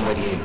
with you.